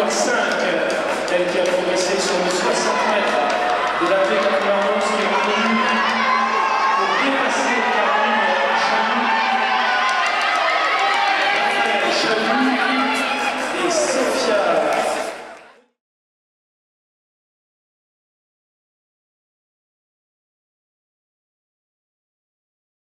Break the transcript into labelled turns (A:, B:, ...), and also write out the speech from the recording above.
A: 5, elle qui a progressé sur les 60 mètres de la P91